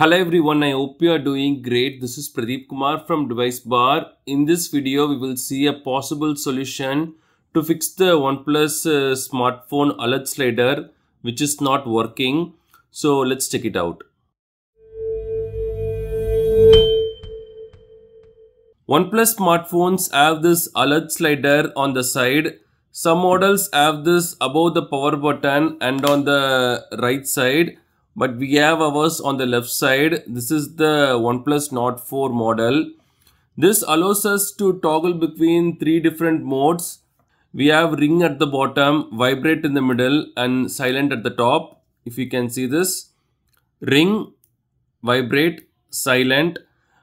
Hello everyone, I hope you are doing great. This is Pradeep Kumar from DeviceBAR. In this video, we will see a possible solution to fix the OnePlus uh, smartphone alert slider which is not working. So let's check it out. OnePlus smartphones have this alert slider on the side. Some models have this above the power button and on the right side but we have ours on the left side. This is the OnePlus Nord 4 model. This allows us to toggle between three different modes. We have ring at the bottom, vibrate in the middle and silent at the top. If you can see this, ring, vibrate, silent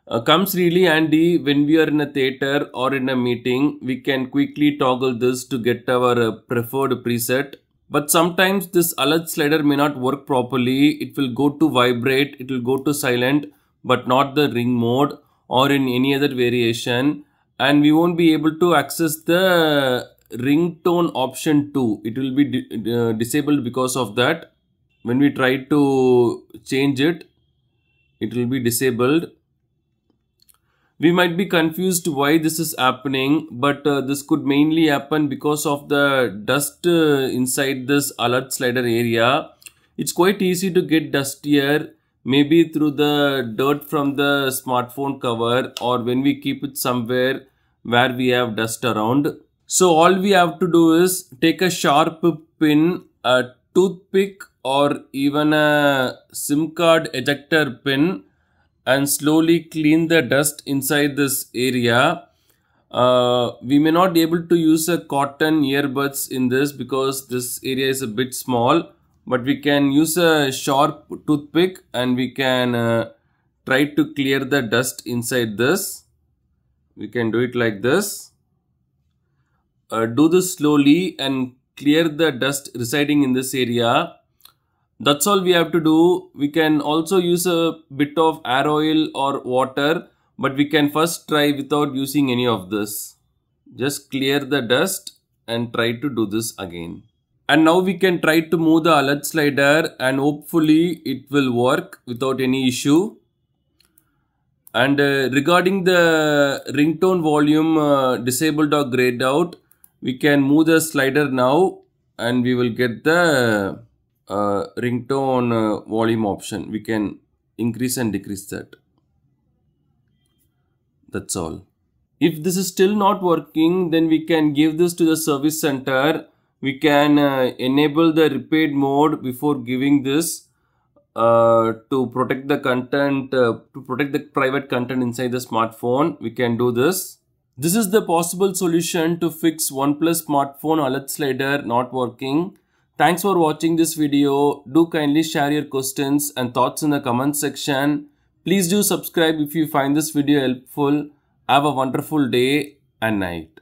uh, comes really handy when we are in a theater or in a meeting. We can quickly toggle this to get our uh, preferred preset but sometimes this alert slider may not work properly. It will go to vibrate, it will go to silent, but not the ring mode or in any other variation. And we won't be able to access the ringtone option too. It will be uh, disabled because of that. When we try to change it, it will be disabled we might be confused why this is happening, but uh, this could mainly happen because of the dust uh, inside this alert slider area. It's quite easy to get dust here, maybe through the dirt from the smartphone cover or when we keep it somewhere where we have dust around. So all we have to do is take a sharp pin, a toothpick or even a SIM card ejector pin and slowly clean the dust inside this area. Uh, we may not be able to use a cotton earbuds in this because this area is a bit small but we can use a sharp toothpick and we can uh, try to clear the dust inside this. We can do it like this. Uh, do this slowly and clear the dust residing in this area that's all we have to do. We can also use a bit of air oil or water, but we can first try without using any of this. Just clear the dust and try to do this again. And now we can try to move the alert slider and hopefully it will work without any issue. And uh, regarding the ringtone volume uh, disabled or grayed out, we can move the slider now and we will get the uh, ringtone uh, volume option. We can increase and decrease that. That's all. If this is still not working then we can give this to the service center. We can uh, enable the repair mode before giving this uh, to protect the content uh, to protect the private content inside the smartphone. We can do this. This is the possible solution to fix OnePlus smartphone alert slider not working Thanks for watching this video. Do kindly share your questions and thoughts in the comment section. Please do subscribe if you find this video helpful. Have a wonderful day and night.